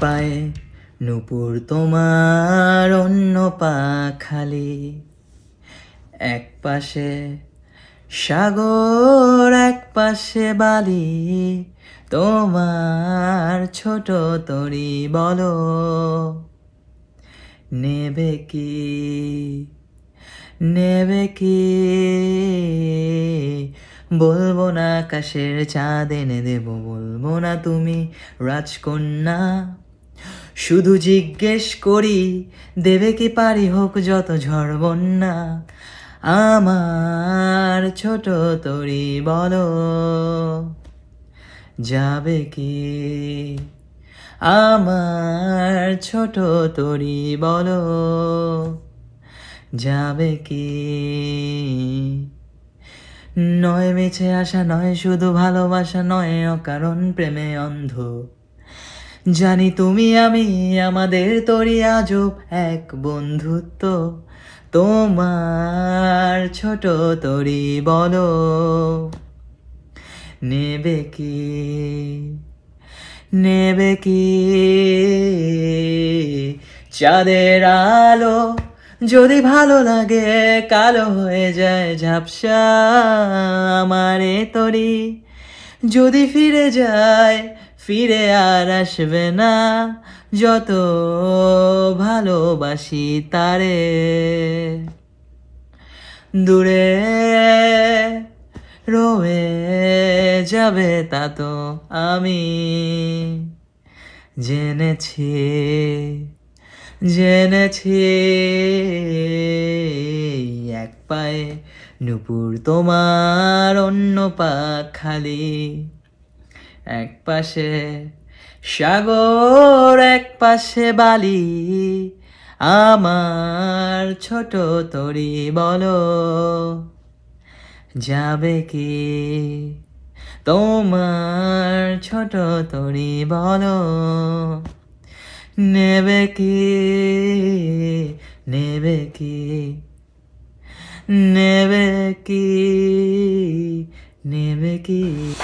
পায়ে। নুপুর তোমার অন্য পা খালি। এক পাশে সাগর, এক পাশে বালি। তোমার ছোট তরি বলো, নেবে কি? নেবে কি? বলব না আকাশের চাঁদ এনে দেব, বলব না তুমি রাজকন্যা। শুধু জিজ্ঞেস করি, দেবে কি পারি হোক যত ঝড় বন্যা? আমার ছোট তরি বলো, যাবে কি? আমার ছোট তরি বলো, যাবে কি? নয় মেছে আসা নয়, শুধু ভালোবাসা নয়, অকারণ প্রেমে অন্ধ। জানি তুমি আমি, আমাদের তরি আজব এক বন্ধুত্ব। তোমার ছোট তরি বলো, নেবে কি? নেবে কি? চাঁদের আলো যদি ভালো লাগে, কালো হয়ে যায় ঝাপসা আমারে তরি যদি ফিরে যায় ফিরে আর আসবে না। যত ভালোবাসি তারে। দূরে রয়ে যাবে তা তো আমি। জেনেছি জেনেছি। এক পায়ে নুপুর তোমার, অন্য পা খালি। এক পাশে সাগর, এক পাশে বালি। আমার ছোট তরি বলো, যাবে কি? তোমার ছোট তরি বলো, নেবে কি? নেবে কি? নেবে কি? নেবে কি?